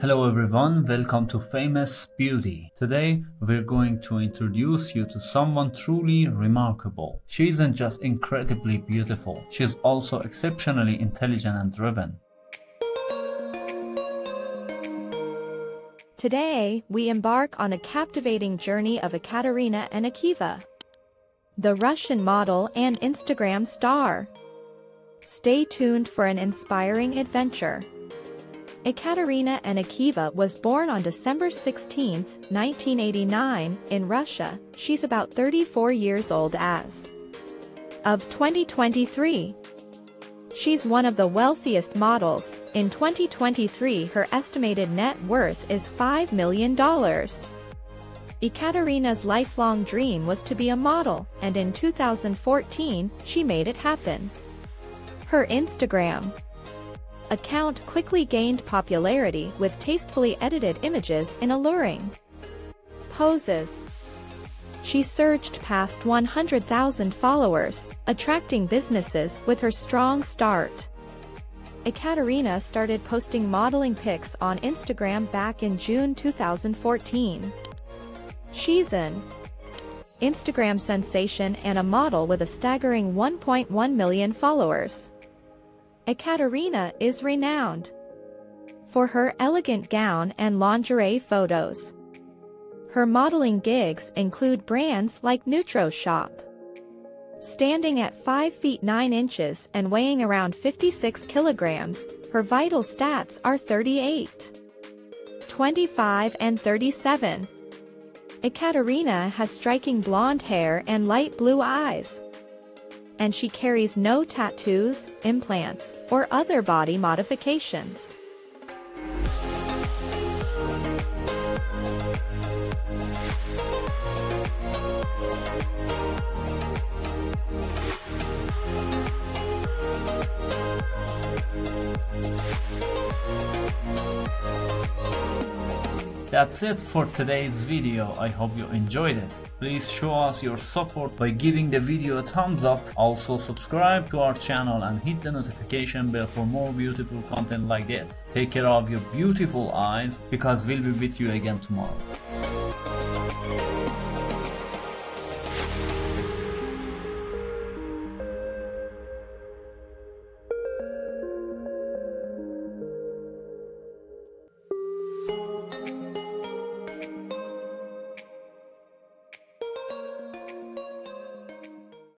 Hello everyone, welcome to Famous Beauty. Today we're going to introduce you to someone truly remarkable. She isn't just incredibly beautiful, she is also exceptionally intelligent and driven. Today, we embark on a captivating journey of Ekaterina Enokaeva, the Russian model and Instagram star. Stay tuned for an inspiring adventure. Ekaterina Enokaeva was born on December 16, 1989, in Russia. She's about 34 years old as of 2023. She's one of the wealthiest models. In 2023 her estimated net worth is $5 million. Ekaterina's lifelong dream was to be a model, and in 2014, she made it happen. Her Instagram account quickly gained popularity with tastefully edited images in alluring poses. She surged past 100,000 followers, attracting businesses with her strong start. Ekaterina started posting modeling pics on Instagram back in June 2014. She's an Instagram sensation and a model with a staggering 1.1 million followers. Ekaterina is renowned for her elegant gown and lingerie photos. Her modeling gigs include brands like NutriShop. Standing at 5 feet 9 inches and weighing around 56 kilograms, her vital stats are 38, 25 and 37. Ekaterina has striking blonde hair and light blue eyes. And she carries no tattoos, implants, or other body modifications. That's it for today's video. I hope you enjoyed it. Please show us your support by giving the video a thumbs up. Also subscribe to our channel and hit the notification bell for more beautiful content like this. Take care of your beautiful eyes because we'll be with you again tomorrow.